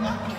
thing.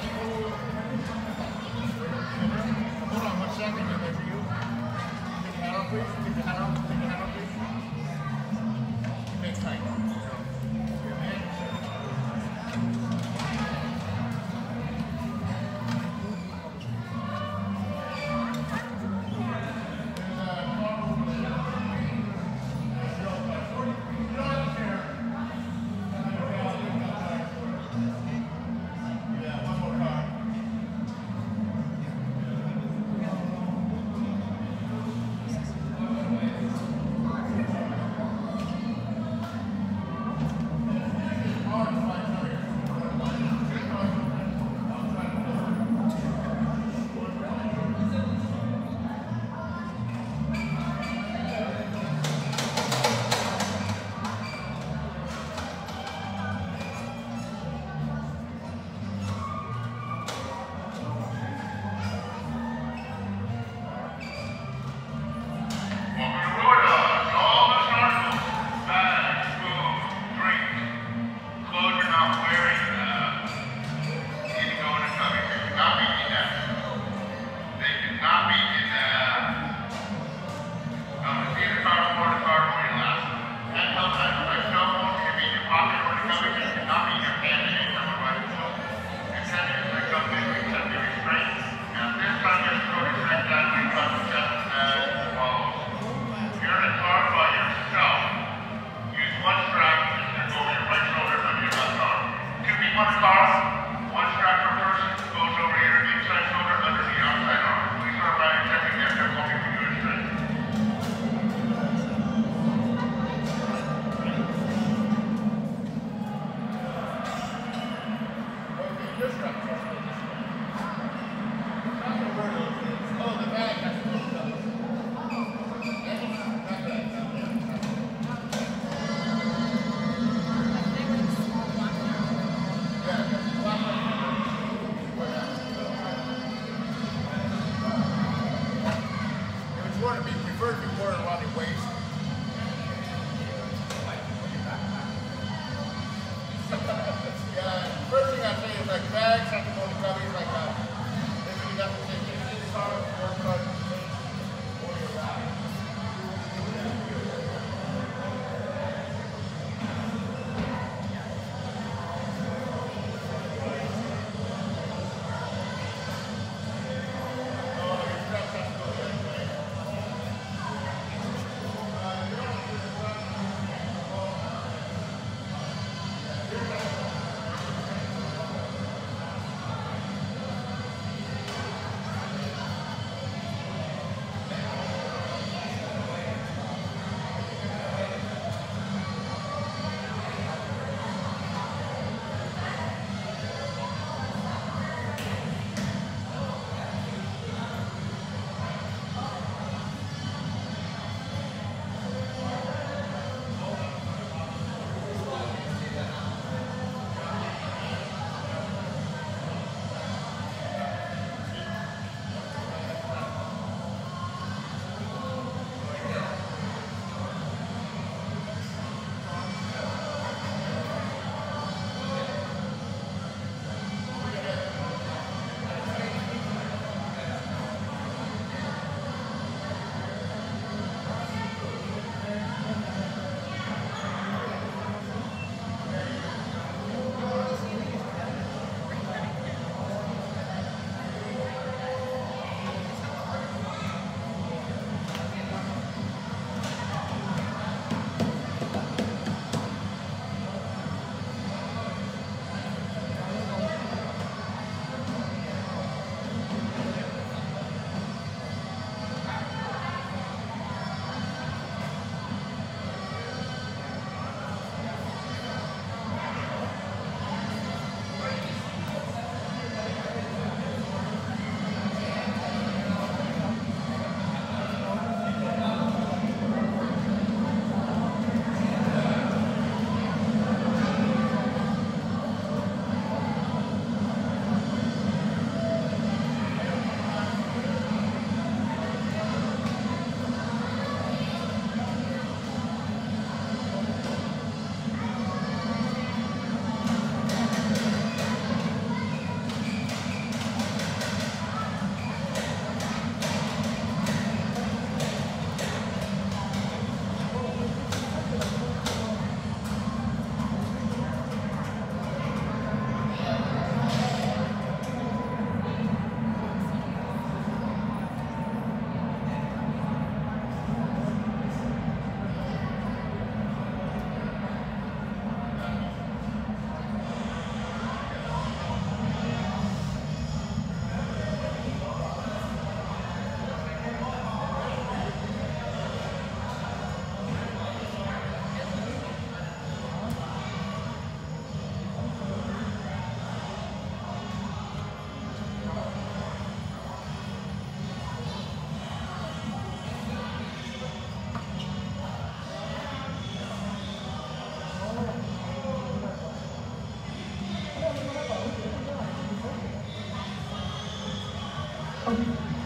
Okay.